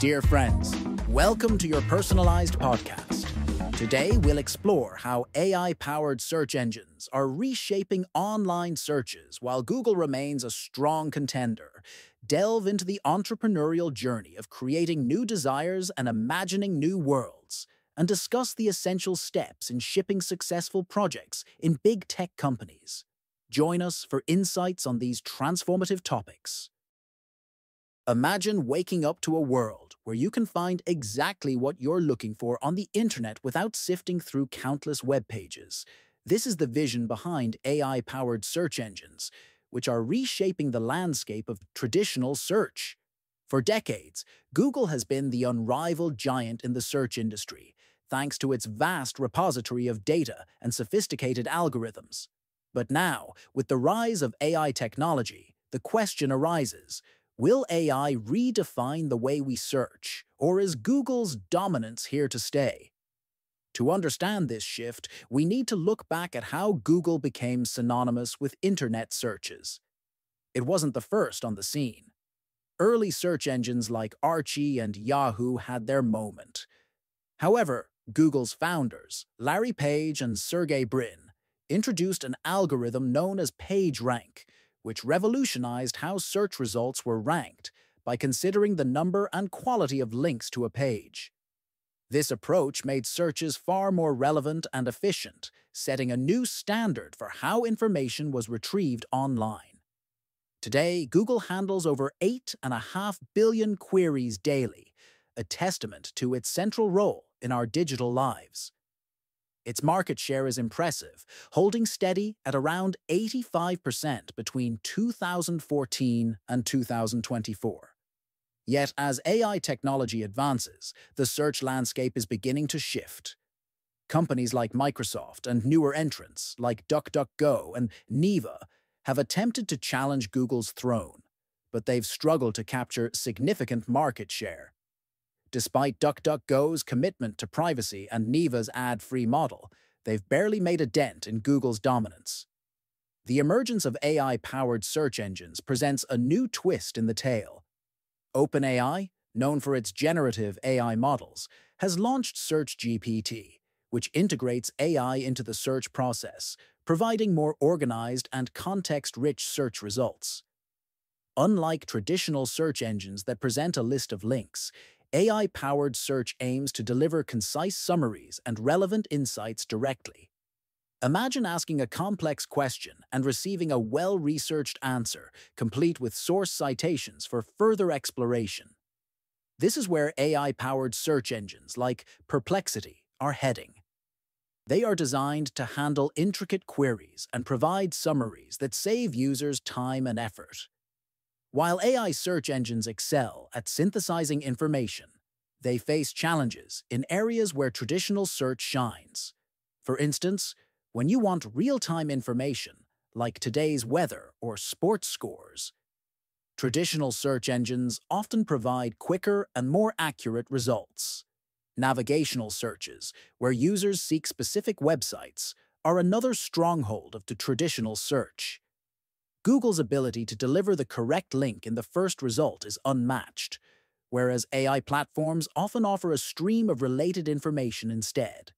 Dear friends, welcome to your personalized podcast. Today, we'll explore how AI powered search engines are reshaping online searches while Google remains a strong contender. Delve into the entrepreneurial journey of creating new desires and imagining new worlds, and discuss the essential steps in shipping successful projects in big tech companies. Join us for insights on these transformative topics. Imagine waking up to a world where you can find exactly what you're looking for on the internet without sifting through countless web pages. This is the vision behind AI-powered search engines, which are reshaping the landscape of traditional search. For decades, Google has been the unrivaled giant in the search industry, thanks to its vast repository of data and sophisticated algorithms. But now, with the rise of AI technology, the question arises, Will AI redefine the way we search, or is Google's dominance here to stay? To understand this shift, we need to look back at how Google became synonymous with internet searches. It wasn't the first on the scene. Early search engines like Archie and Yahoo had their moment. However, Google's founders, Larry Page and Sergey Brin, introduced an algorithm known as PageRank, which revolutionized how search results were ranked by considering the number and quality of links to a page. This approach made searches far more relevant and efficient, setting a new standard for how information was retrieved online. Today, Google handles over 8.5 billion queries daily, a testament to its central role in our digital lives. Its market share is impressive, holding steady at around 85% between 2014 and 2024. Yet as AI technology advances, the search landscape is beginning to shift. Companies like Microsoft and newer entrants like DuckDuckGo and Neeva have attempted to challenge Google's throne, but they've struggled to capture significant market share. Despite DuckDuckGo's commitment to privacy and Neeva's ad-free model, they've barely made a dent in Google's dominance. The emergence of AI-powered search engines presents a new twist in the tale. OpenAI, known for its generative AI models, has launched SearchGPT, which integrates AI into the search process, providing more organized and context-rich search results. Unlike traditional search engines that present a list of links, AI-powered search aims to deliver concise summaries and relevant insights directly. Imagine asking a complex question and receiving a well-researched answer, complete with source citations for further exploration. This is where AI-powered search engines like Perplexity are heading. They are designed to handle intricate queries and provide summaries that save users time and effort. While AI search engines excel at synthesizing information, they face challenges in areas where traditional search shines. For instance, when you want real-time information, like today's weather or sports scores, traditional search engines often provide quicker and more accurate results. Navigational searches, where users seek specific websites, are another stronghold of the traditional search. Google's ability to deliver the correct link in the first result is unmatched, whereas AI platforms often offer a stream of related information instead.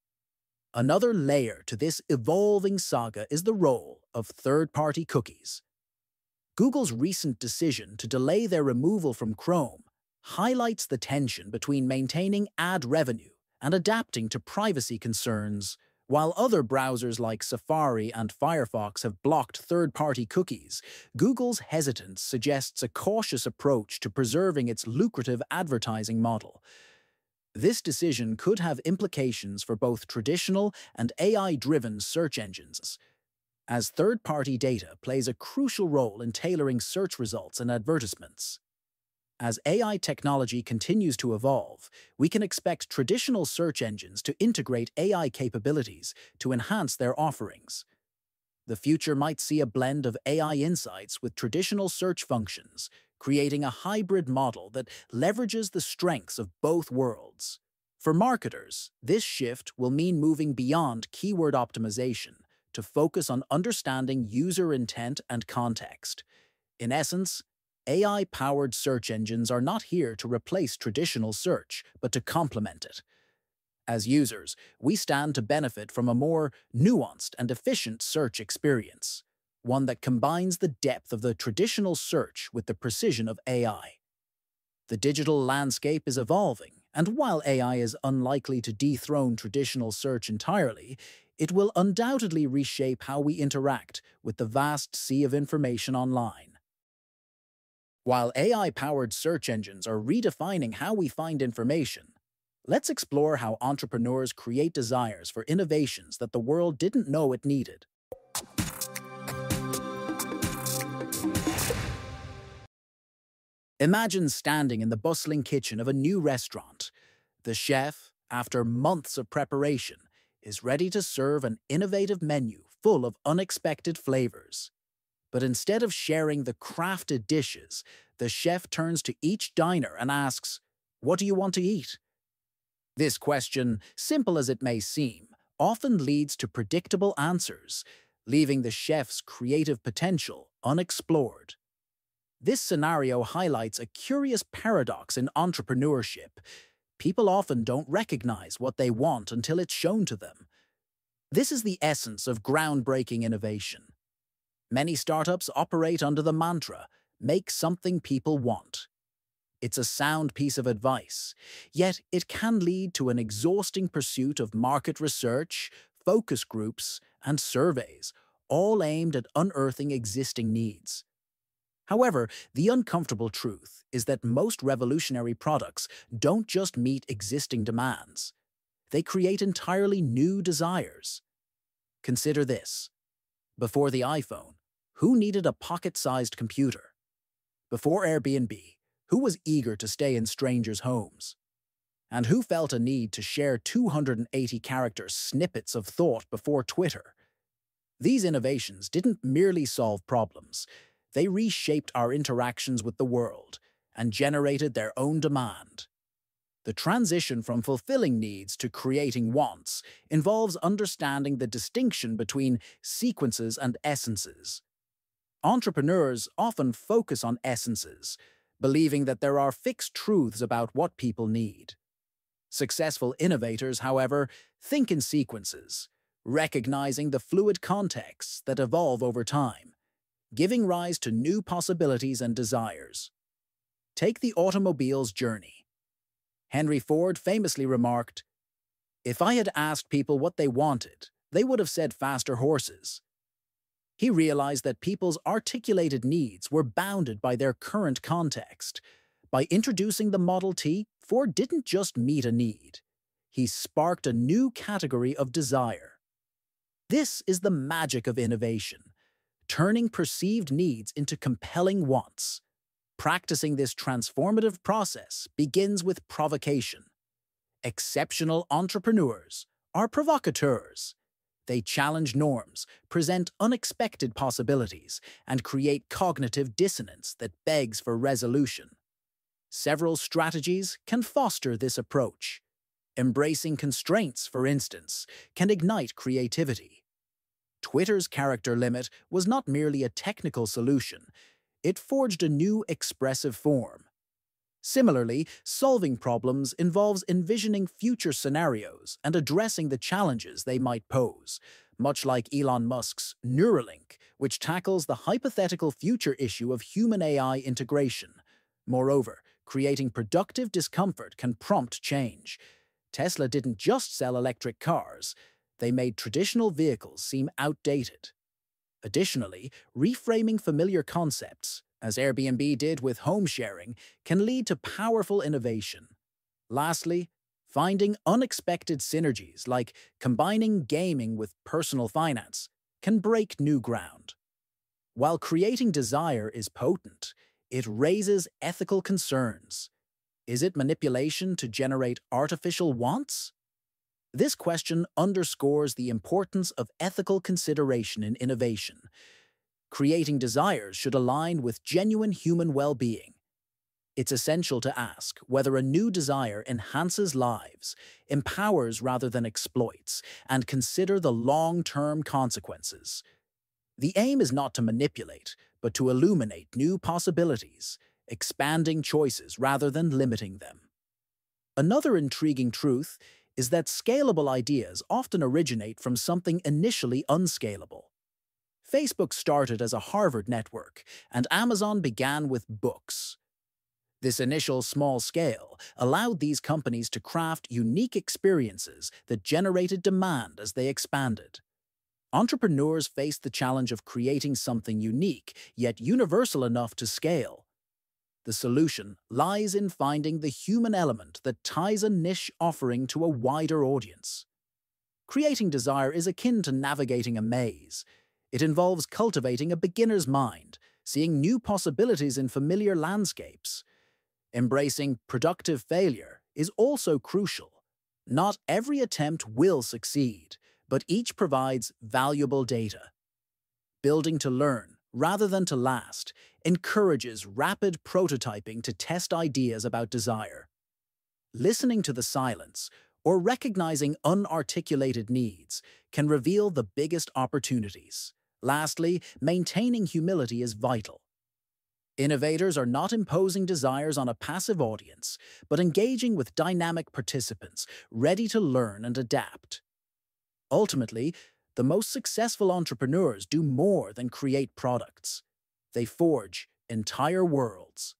Another layer to this evolving saga is the role of third-party cookies. Google's recent decision to delay their removal from Chrome highlights the tension between maintaining ad revenue and adapting to privacy concerns while other browsers like Safari and Firefox have blocked third-party cookies, Google's hesitance suggests a cautious approach to preserving its lucrative advertising model. This decision could have implications for both traditional and AI-driven search engines, as third-party data plays a crucial role in tailoring search results and advertisements. As AI technology continues to evolve, we can expect traditional search engines to integrate AI capabilities to enhance their offerings. The future might see a blend of AI insights with traditional search functions, creating a hybrid model that leverages the strengths of both worlds. For marketers, this shift will mean moving beyond keyword optimization to focus on understanding user intent and context. In essence, AI-powered search engines are not here to replace traditional search, but to complement it. As users, we stand to benefit from a more nuanced and efficient search experience, one that combines the depth of the traditional search with the precision of AI. The digital landscape is evolving, and while AI is unlikely to dethrone traditional search entirely, it will undoubtedly reshape how we interact with the vast sea of information online. While AI-powered search engines are redefining how we find information, let's explore how entrepreneurs create desires for innovations that the world didn't know it needed. Imagine standing in the bustling kitchen of a new restaurant. The chef, after months of preparation, is ready to serve an innovative menu full of unexpected flavors. But instead of sharing the crafted dishes, the chef turns to each diner and asks, What do you want to eat? This question, simple as it may seem, often leads to predictable answers, leaving the chef's creative potential unexplored. This scenario highlights a curious paradox in entrepreneurship. People often don't recognize what they want until it's shown to them. This is the essence of groundbreaking innovation. Many startups operate under the mantra, make something people want. It's a sound piece of advice, yet it can lead to an exhausting pursuit of market research, focus groups, and surveys, all aimed at unearthing existing needs. However, the uncomfortable truth is that most revolutionary products don't just meet existing demands. They create entirely new desires. Consider this. Before the iPhone, who needed a pocket-sized computer? Before Airbnb, who was eager to stay in strangers' homes? And who felt a need to share 280 character snippets of thought before Twitter? These innovations didn't merely solve problems, they reshaped our interactions with the world and generated their own demand. The transition from fulfilling needs to creating wants involves understanding the distinction between sequences and essences. Entrepreneurs often focus on essences, believing that there are fixed truths about what people need. Successful innovators, however, think in sequences, recognizing the fluid contexts that evolve over time giving rise to new possibilities and desires. Take the automobile's journey. Henry Ford famously remarked, If I had asked people what they wanted, they would have said faster horses. He realized that people's articulated needs were bounded by their current context. By introducing the Model T, Ford didn't just meet a need. He sparked a new category of desire. This is the magic of innovation turning perceived needs into compelling wants. Practicing this transformative process begins with provocation. Exceptional entrepreneurs are provocateurs. They challenge norms, present unexpected possibilities, and create cognitive dissonance that begs for resolution. Several strategies can foster this approach. Embracing constraints, for instance, can ignite creativity. Twitter's character limit was not merely a technical solution, it forged a new expressive form. Similarly, solving problems involves envisioning future scenarios and addressing the challenges they might pose, much like Elon Musk's Neuralink, which tackles the hypothetical future issue of human-AI integration. Moreover, creating productive discomfort can prompt change. Tesla didn't just sell electric cars, they made traditional vehicles seem outdated. Additionally, reframing familiar concepts, as Airbnb did with home sharing, can lead to powerful innovation. Lastly, finding unexpected synergies like combining gaming with personal finance can break new ground. While creating desire is potent, it raises ethical concerns. Is it manipulation to generate artificial wants? This question underscores the importance of ethical consideration in innovation. Creating desires should align with genuine human well-being. It's essential to ask whether a new desire enhances lives, empowers rather than exploits, and consider the long-term consequences. The aim is not to manipulate, but to illuminate new possibilities, expanding choices rather than limiting them. Another intriguing truth is that scalable ideas often originate from something initially unscalable. Facebook started as a Harvard network, and Amazon began with books. This initial small scale allowed these companies to craft unique experiences that generated demand as they expanded. Entrepreneurs faced the challenge of creating something unique, yet universal enough to scale. The solution lies in finding the human element that ties a niche offering to a wider audience. Creating desire is akin to navigating a maze. It involves cultivating a beginner's mind, seeing new possibilities in familiar landscapes. Embracing productive failure is also crucial. Not every attempt will succeed, but each provides valuable data. Building to learn, rather than to last, encourages rapid prototyping to test ideas about desire. Listening to the silence, or recognizing unarticulated needs, can reveal the biggest opportunities. Lastly, maintaining humility is vital. Innovators are not imposing desires on a passive audience, but engaging with dynamic participants, ready to learn and adapt. Ultimately, the most successful entrepreneurs do more than create products. They forge entire worlds.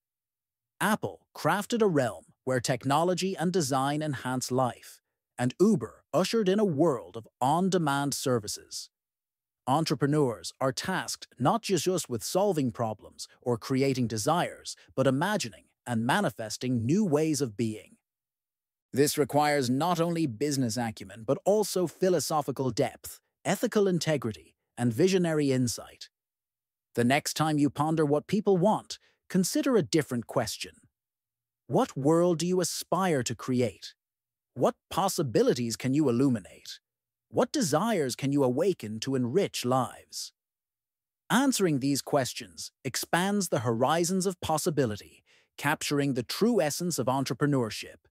Apple crafted a realm where technology and design enhance life, and Uber ushered in a world of on-demand services. Entrepreneurs are tasked not just with solving problems or creating desires, but imagining and manifesting new ways of being. This requires not only business acumen, but also philosophical depth, ethical integrity, and visionary insight. The next time you ponder what people want, consider a different question. What world do you aspire to create? What possibilities can you illuminate? What desires can you awaken to enrich lives? Answering these questions expands the horizons of possibility, capturing the true essence of entrepreneurship.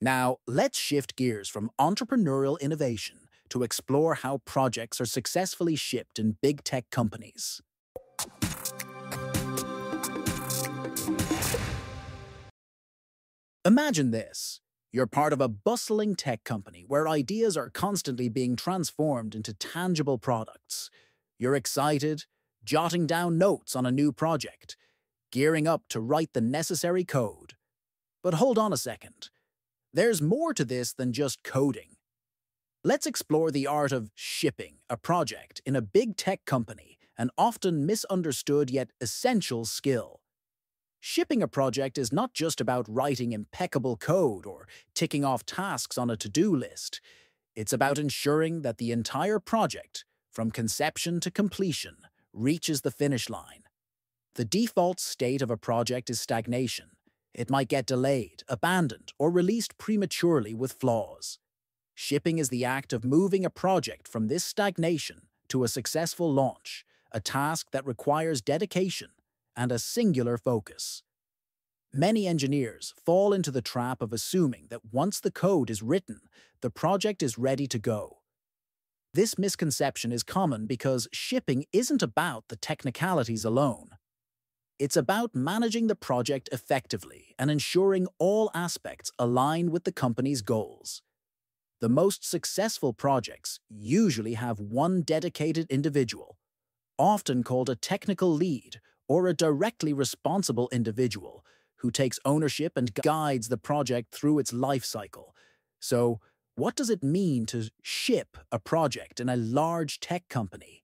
Now, let's shift gears from entrepreneurial innovation to explore how projects are successfully shipped in big tech companies. Imagine this. You're part of a bustling tech company where ideas are constantly being transformed into tangible products. You're excited, jotting down notes on a new project, gearing up to write the necessary code. But hold on a second. There's more to this than just coding. Let's explore the art of shipping a project in a big tech company, an often misunderstood yet essential skill. Shipping a project is not just about writing impeccable code or ticking off tasks on a to-do list. It's about ensuring that the entire project, from conception to completion, reaches the finish line. The default state of a project is stagnation. It might get delayed, abandoned, or released prematurely with flaws. Shipping is the act of moving a project from this stagnation to a successful launch, a task that requires dedication, and a singular focus. Many engineers fall into the trap of assuming that once the code is written, the project is ready to go. This misconception is common because shipping isn't about the technicalities alone. It's about managing the project effectively and ensuring all aspects align with the company's goals. The most successful projects usually have one dedicated individual, often called a technical lead or a directly responsible individual who takes ownership and guides the project through its life cycle. So, what does it mean to ship a project in a large tech company?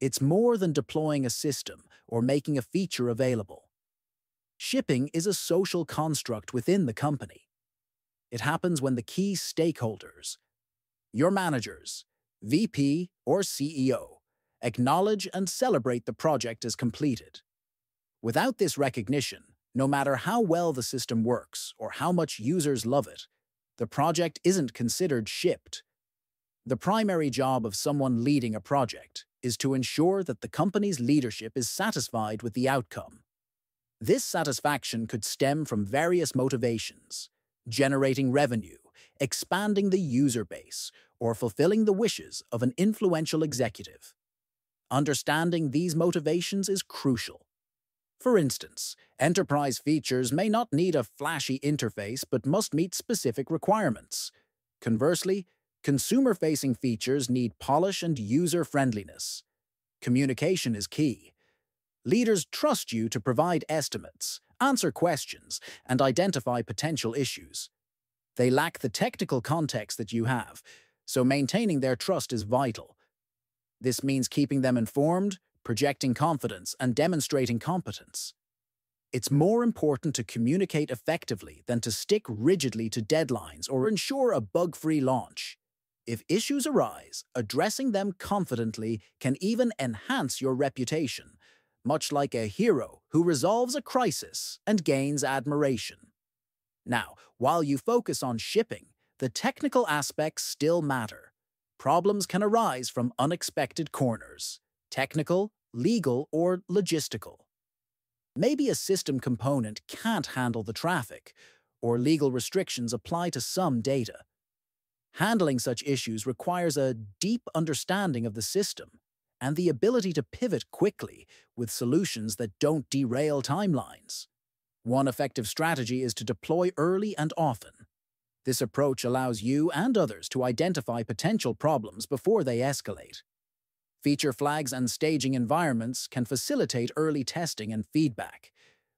It's more than deploying a system or making a feature available. Shipping is a social construct within the company. It happens when the key stakeholders, your managers, VP or CEO, acknowledge and celebrate the project as completed. Without this recognition, no matter how well the system works or how much users love it, the project isn't considered shipped. The primary job of someone leading a project is to ensure that the company's leadership is satisfied with the outcome. This satisfaction could stem from various motivations, generating revenue, expanding the user base, or fulfilling the wishes of an influential executive. Understanding these motivations is crucial. For instance, enterprise features may not need a flashy interface but must meet specific requirements. Conversely, consumer-facing features need polish and user-friendliness. Communication is key. Leaders trust you to provide estimates, answer questions, and identify potential issues. They lack the technical context that you have, so maintaining their trust is vital. This means keeping them informed, projecting confidence, and demonstrating competence. It's more important to communicate effectively than to stick rigidly to deadlines or ensure a bug-free launch. If issues arise, addressing them confidently can even enhance your reputation, much like a hero who resolves a crisis and gains admiration. Now, while you focus on shipping, the technical aspects still matter. Problems can arise from unexpected corners, technical, legal, or logistical. Maybe a system component can't handle the traffic, or legal restrictions apply to some data. Handling such issues requires a deep understanding of the system and the ability to pivot quickly with solutions that don't derail timelines. One effective strategy is to deploy early and often. This approach allows you and others to identify potential problems before they escalate. Feature flags and staging environments can facilitate early testing and feedback.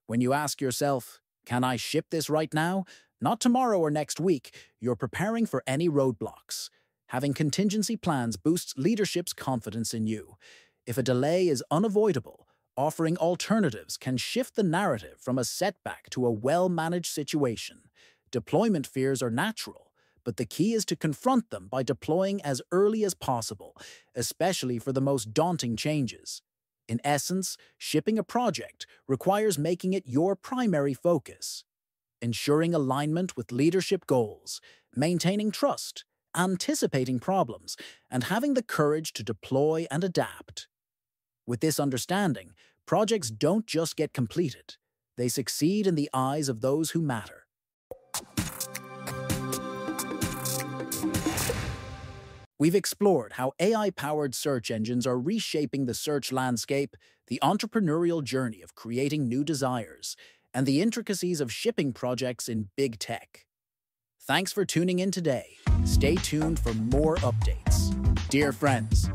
When you ask yourself, can I ship this right now? Not tomorrow or next week, you're preparing for any roadblocks. Having contingency plans boosts leadership's confidence in you. If a delay is unavoidable, offering alternatives can shift the narrative from a setback to a well-managed situation. Deployment fears are natural, but the key is to confront them by deploying as early as possible, especially for the most daunting changes. In essence, shipping a project requires making it your primary focus. Ensuring alignment with leadership goals, maintaining trust, anticipating problems, and having the courage to deploy and adapt. With this understanding, projects don't just get completed, they succeed in the eyes of those who matter. We've explored how AI-powered search engines are reshaping the search landscape, the entrepreneurial journey of creating new desires, and the intricacies of shipping projects in big tech. Thanks for tuning in today. Stay tuned for more updates. Dear friends,